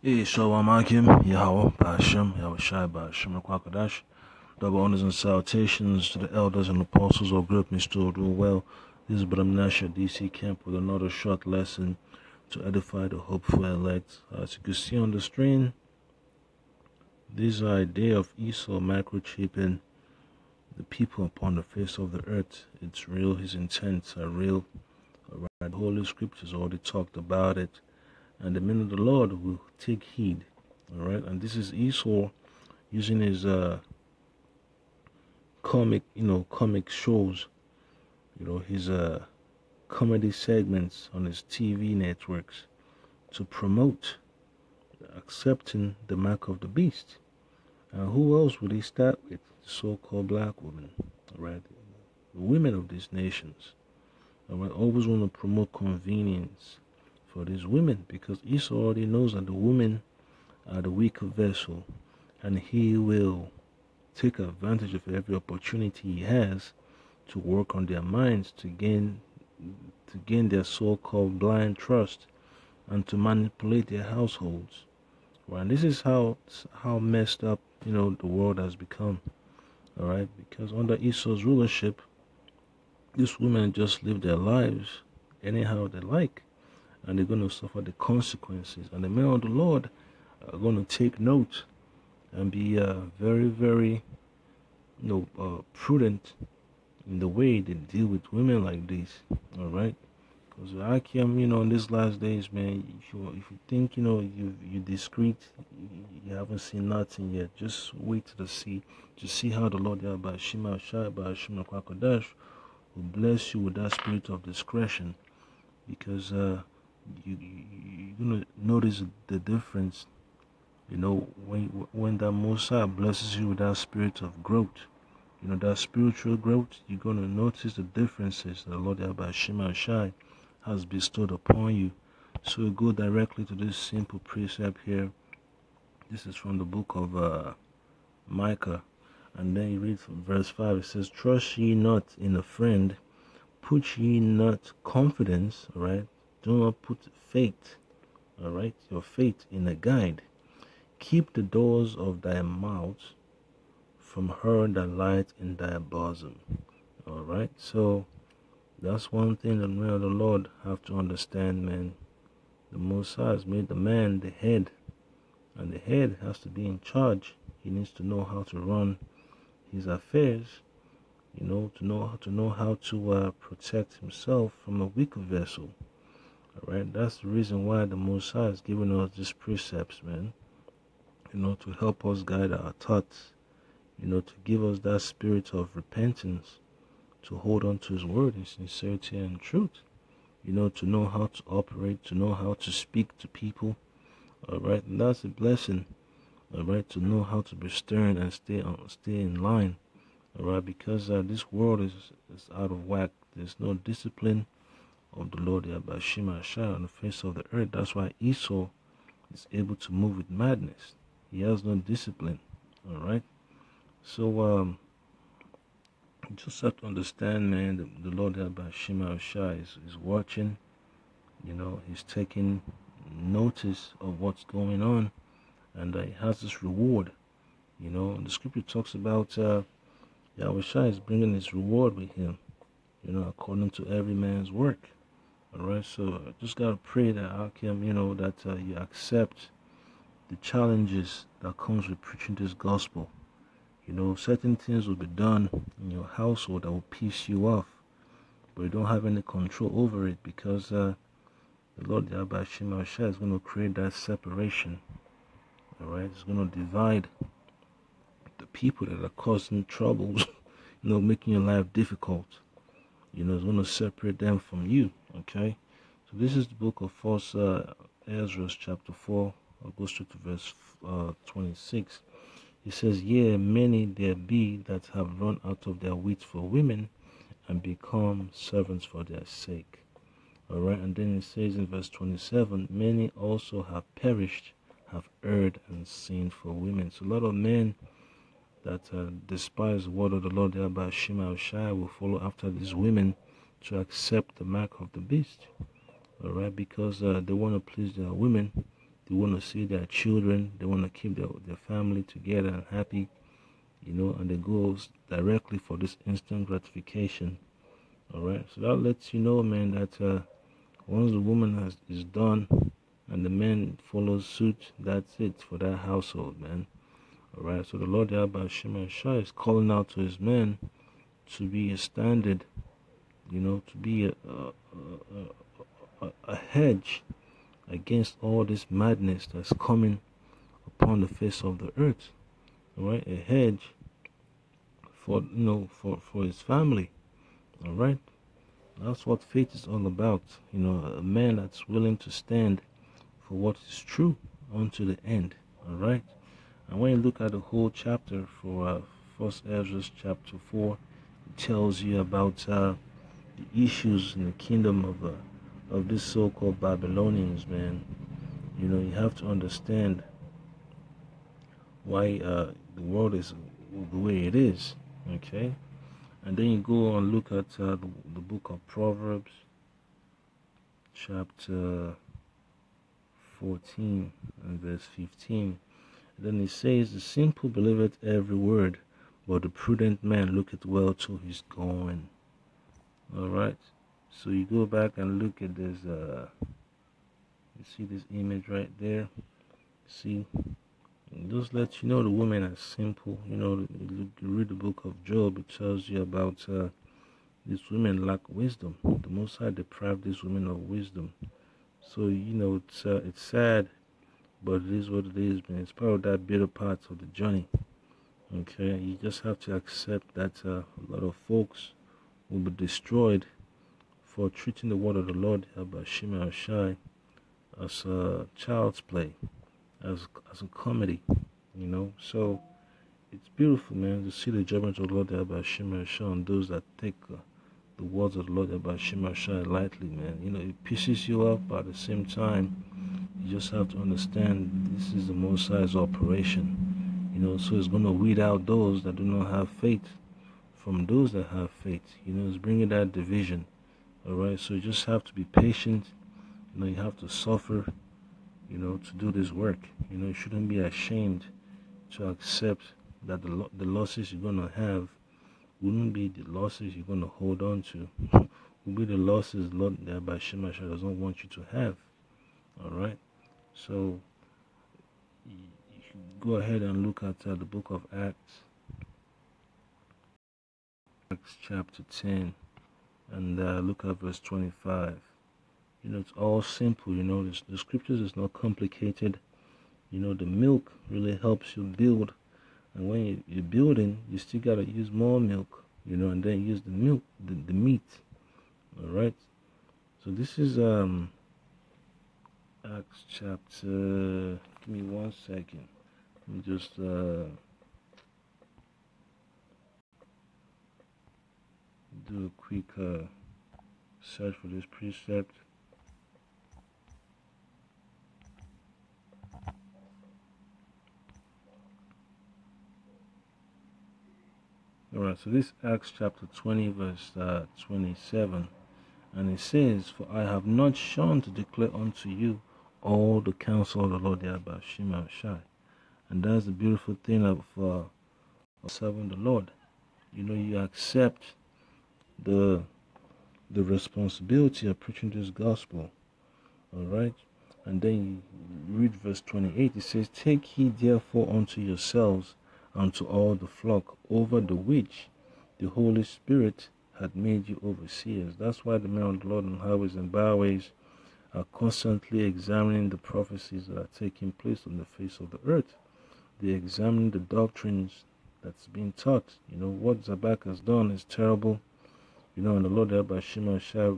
Hey, Shalom Akim, Yahweh, Ba'ashem, Yahweh Shai, Ba'ashem, Kwakadash. Double honors and salutations to the elders and apostles of Group Me Still Do Well. This is Bram Nasha, DC Camp, with another short lesson to edify the hopeful elect. As you can see on the screen, this idea of Esau microchipping the people upon the face of the earth, it's real, his intents are real. Right. The Holy Scriptures already talked about it and the men of the Lord will take heed. All right, and this is Esau using his uh, comic, you know, comic shows, you know, his uh, comedy segments on his TV networks to promote accepting the mark of the beast. And who else would he start with? The so-called black women, right? The women of these nations. All right, always want to promote convenience for these women because Esau already knows that the women are the weaker vessel and he will take advantage of every opportunity he has to work on their minds to gain to gain their so-called blind trust and to manipulate their households. Right, and this is how how messed up you know the world has become. All right, because under Esau's rulership, these women just live their lives anyhow they like and they're going to suffer the consequences. And the men of the Lord are going to take note and be uh, very, very, you know, uh, prudent in the way they deal with women like this. All right, because I can, you know, in these last days, man, if you if you think you know you you discreet, you haven't seen nothing yet. Just wait to see to see how the Lord Shai Shema Kwakadash will bless you with that spirit of discretion, because. uh you, you you're gonna notice the difference. You know when when that Mosiah blesses you with that spirit of growth, you know that spiritual growth, you're gonna notice the differences that Lord Abba Shema Shai has bestowed upon you. So we go directly to this simple precept here. This is from the book of uh, Micah, and then you read from verse five. It says, "Trust ye not in a friend, put ye not confidence, right, do not put faith, all right, your faith in a guide. Keep the doors of thy mouth from her that light in thy bosom. All right, so that's one thing that men of the Lord have to understand, man. The Most has made the man the head, and the head has to be in charge. He needs to know how to run his affairs, you know, to know how to know how to uh, protect himself from a weaker vessel. Alright, that's the reason why the High has given us these precepts, man. You know, to help us guide our thoughts, you know, to give us that spirit of repentance, to hold on to His word in sincerity and truth, you know, to know how to operate, to know how to speak to people. Alright, and that's a blessing. Alright, to know how to be stern and stay on, stay in line. Alright, because uh, this world is, is out of whack. There's no discipline of the Lord Yabashima Shai on the face of the earth. That's why Esau is able to move with madness. He has no discipline. Alright? So um just have to understand man the, the Lord Yabashima Shai is, is watching. You know, he's taking notice of what's going on and uh, he has this reward. You know, the scripture talks about uh Yahweh is bringing his reward with him, you know, according to every man's work. All right, so I just gotta pray that Akim, you know, that uh, you accept the challenges that comes with preaching this gospel. You know, certain things will be done in your household that will piss you off, but you don't have any control over it because uh, the Lord Yahweh is going to create that separation. All right, it's going to divide the people that are causing troubles, you know, making your life difficult. You know, it's going to separate them from you. Okay, so this is the book of First uh, Ezra, chapter four. I'll go straight to verse uh, twenty-six. It says, "Yea, many there be that have run out of their wheat for women, and become servants for their sake." All right, and then it says in verse twenty-seven, "Many also have perished, have erred and sinned for women." So a lot of men that uh, despise the word of the Lord, thereby Shema Shai, will follow after these women to accept the mark of the beast. All right, because uh, they want to please their women, They want to see their children. They want to keep their, their family together and happy, you know, and they go directly for this instant gratification. All right. So that lets you know, man, that uh, once the woman has is done and the man follows suit, that's it for that household, man. All right. So the Lord Abba Shema Shah is calling out to his men to be a standard, you know, to be a, a, a, a, hedge against all this madness that's coming upon the face of the earth. All right, a hedge for you know for for his family. All right, that's what faith is all about. You know, a man that's willing to stand for what is true unto the end. All right, and when you look at the whole chapter for uh, First Ezra chapter four, it tells you about uh, the issues in the kingdom of uh, of this so-called Babylonians, man. You know, you have to understand why uh, the world is the way it is. Okay, and then you go and look at uh, the, the book of Proverbs, chapter 14 and verse 15. And then it says, "The simple believeth every word, but the prudent man looketh well to his going." All right. So you go back and look at this. Uh, you see this image right there. See, just let you know the women are simple. You know, you read the book of Job. It tells you about uh, these women lack wisdom. The Most High deprived these women of wisdom. So you know, it's uh, it's sad, but it is what it is, man. It's part of that bitter part of the journey. Okay, you just have to accept that uh, a lot of folks will be destroyed for treating the word of the Lord Abashima Ashai as a child's play, as as a comedy, you know. So it's beautiful, man, to see the judgment of the Lord Abashima Ashai on those that take uh, the words of the Lord Abashima Ashai lightly, man. You know, it pisses you off, but at the same time, you just have to understand this is the Most High's operation, you know. So it's going to weed out those that do not have faith from those that have faith. You know, it's bringing that division all right so you just have to be patient you know you have to suffer you know to do this work you know? You shouldn't be ashamed to accept that the, the losses you're to have wouldn't be the losses you're to hold on to. Will be the losses Lord that Bashimasha doesn't want you to have all right so go ahead and look at uh, the book of Acts Acts chapter 10 and uh, look at verse 25 you know it's all simple you know the, the scriptures is not complicated. You know the milk really helps you build. And when you, you're building you still got to use more milk you know and then use the milk the, the meat. All right? So this is um acts chapter give me one second. Let me just uh do a quick uh, search for this precept. Alright, so this Acts chapter 20, verse uh, 27. And it says, For I have not shone to declare unto you all the counsel of the Lord about Shema Shai. And that's the beautiful thing of, uh, of serving the Lord. You know, you accept the the responsibility of preaching this gospel. All right. And then read verse 28. It says, Take heed therefore unto yourselves and to all the flock over the which the Holy Spirit had made you overseers. That's why the men of the Lord on highways and byways are constantly examining the prophecies that are taking place on the face of the earth. They examine the doctrines that's being taught. You know, what Zabak has done is terrible you know, and the Lord Abba Shema Shah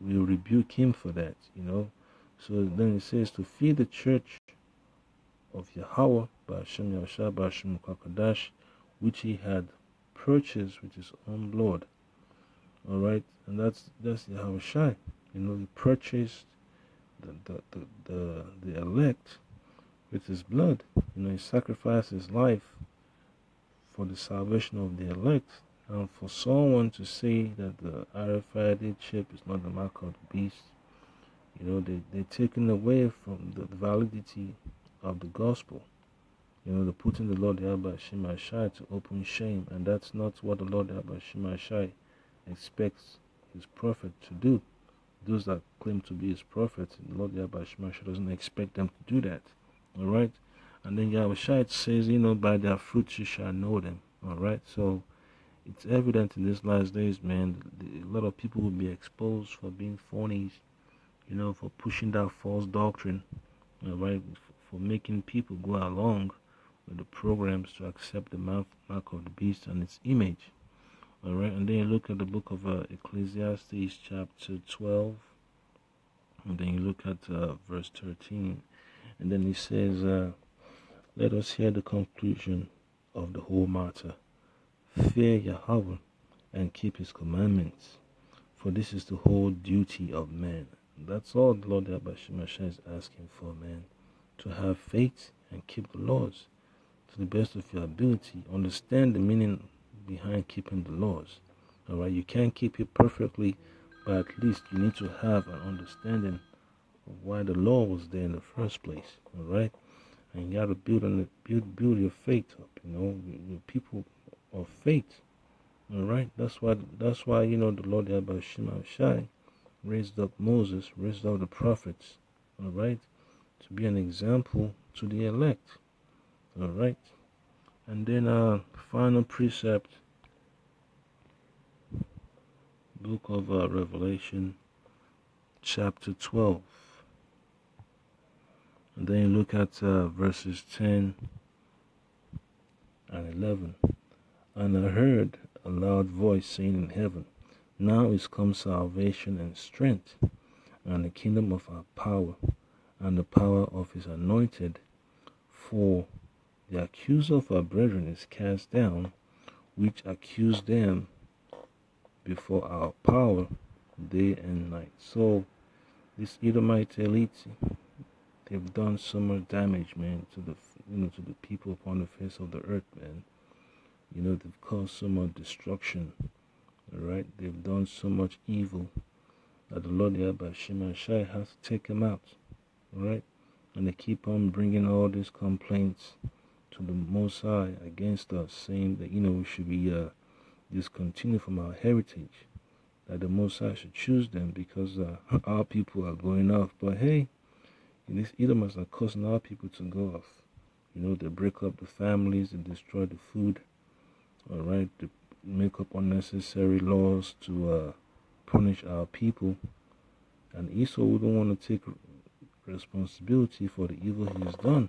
will rebuke him for that, you know. So then it says to feed the church of Yahweh, Ba'ashem Yahshua, Ba'ashem Kakadash, which he had purchased with his own blood. Alright, and that's that's Yahweh Shai. You know, he purchased the the, the, the, the elect with his blood. You know, he sacrificed his life for the salvation of the elect. And for someone to say that the RFID chip is not the mark of the beast, You know, they, they're taken away from the validity of the gospel. You know, they're putting the Lord Yahweh Shai to open shame, and that's not what the Lord Yahweh Shai expects his prophet to do. Those that claim to be his prophets, the Lord Yahweh Shai doesn't expect them to do that. Alright? And then Yahweh says, you know, by their fruits you shall know them. Alright? So it's evident in these last days, man, a lot of people will be exposed for being phonies, you know, for pushing that false doctrine, alright, for making people go along with the programs to accept the mark, mark of the beast and its image. Alright, and then you look at the book of uh, Ecclesiastes, chapter 12, and then you look at uh, verse 13, and then he says, uh, Let us hear the conclusion of the whole matter. Fear Yahweh and keep his commandments, for this is the whole duty of man. That's all the Lord Abashimasha is asking for, man. To have faith and keep the laws to the best of your ability. Understand the meaning behind keeping the laws. All right, you can't keep it perfectly, but at least you need to have an understanding of why the law was there in the first place. All right, and you got to build on it, build build your faith up. You know, your people of faith. All right, that's why that's why you know the Lord Abba Shema Shai raised up Moses, raised up the prophets. All right, to be an example to the elect. All right. And then uh final precept book of uh, Revelation chapter 12. And then you look at uh, verses 10 and 11. And I heard a loud voice saying in heaven, Now is come salvation and strength, and the kingdom of our power, and the power of his anointed. For the accuser of our brethren is cast down, which accused them before our power day and night. So, this Edomite elite, they've done so much damage, man, to the you know to the people upon the face of the earth, man. You know they've caused so much destruction. All right, they've done so much evil that the Lord Shema Shai has to take them out. All right, and they keep on bringing all these complaints to the Most High against us, saying that, you know, we should be uh, discontinued from our heritage, that the Most High should choose them because uh, our people are going off. But hey, these Edomites are causing our people to go off. You know, they break up the families, they destroy the food, all right, to make up unnecessary laws to uh, punish our people. And Esau wouldn't want to take responsibility for the evil he has done.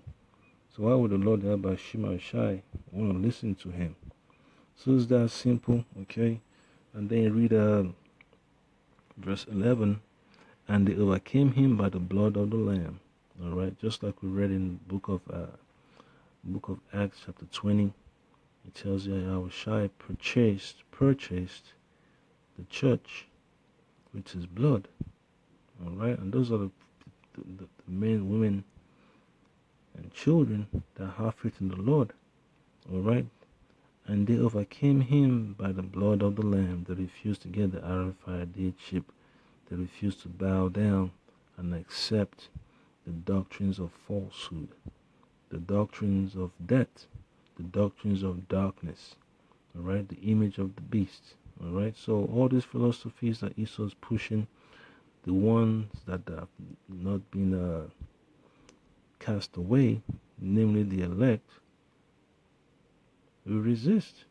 So why would the Lord Abba Shema Shai want to listen to him? So it's that simple, okay? And then read uh, verse 11, and they overcame him by the blood of the Lamb. All right, just like we read in book of uh, book of Acts chapter 20, it tells you Shai purchased purchased the church with his blood. All right, and those are the, the, the men, women, and children that have faith in the Lord. All right. And they overcame him by the blood of the Lamb. They refused to get the iron fire deadship. They refused to bow down and accept the doctrines of falsehood, the doctrines of death, the doctrines of darkness. All right. The image of the beast. All right. So all these philosophies that Esau's pushing, the ones that have not been uh, cast away, namely the elect, will resist.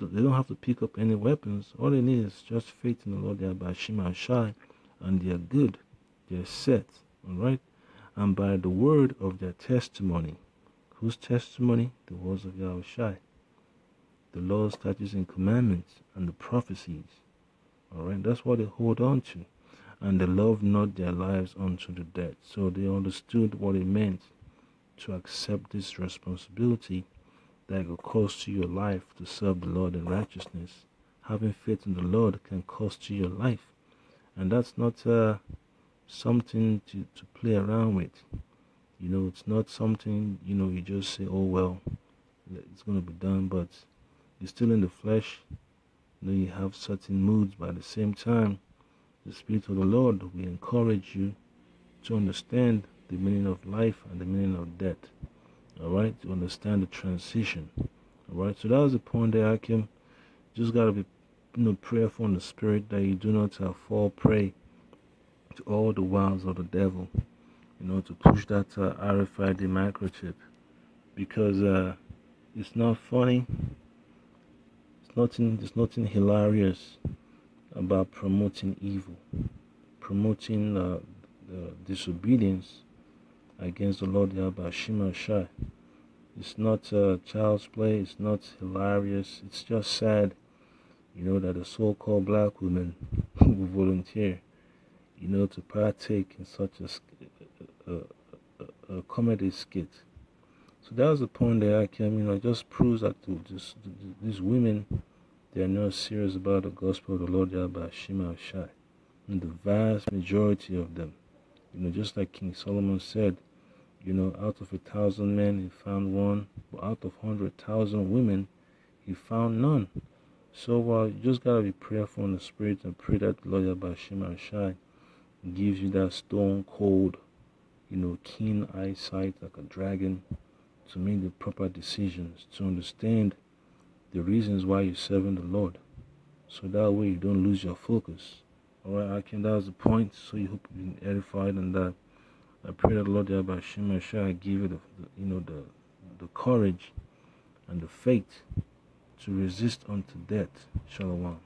They don't have to pick up any weapons. All they need is just faith in the Lord Yahweh Shema Shai, and they are good. They are set. Alright? And by the word of their testimony. Whose testimony? The words of Yahweh Shai. The laws, statutes, and commandments, and the prophecies. Alright? That's what they hold on to and they love not their lives unto the death. So they understood what it meant to accept this responsibility that will cost you your life to serve the Lord in righteousness. Having faith in the Lord can cost you your life. And that's not uh, something to, to play around with. You know, it's not something, you know, you just say, oh, well, it's going to be done, but you're still in the flesh. You know, you have certain moods, but at the same time, the Spirit of the Lord will encourage you to understand the meaning of life and the meaning of death. All right, to understand the transition. All right, so that was the point there, Akim. Just gotta be, you know, prayerful in the spirit that you do not fall prey to all the wiles of the devil. You know, to push that uh, RFID microchip because uh, it's not funny. It's nothing. There's nothing hilarious about promoting evil, promoting uh, the disobedience against the Lord Yahweh Shima Shai. It's not uh, child's play, it's not hilarious, it's just sad, you know, that the so called black women who volunteer, you know, to partake in such a, a, a, comedy skit. So that was the point that Akim, you know, it just proves that just, these women, they are not serious about the gospel of the Lord Yahweh Shima Shai. And the vast majority of them, you know, just like King Solomon said, you know, out of a thousand men, he found one. But out of hundred thousand women, he found none. So uh, you just gotta be prayerful in the spirit and pray that the Lord Bashima Shai gives you that stone cold, you know, keen eyesight like a dragon to make the proper decisions, to understand the reasons why you're serving the Lord. So that way you don't lose your focus. Alright, I can that was the point. So you hope you've been edified and that I pray that Lord Yahweh Shema shall give you the, the, you know the the courage and the faith to resist unto death. Shalom.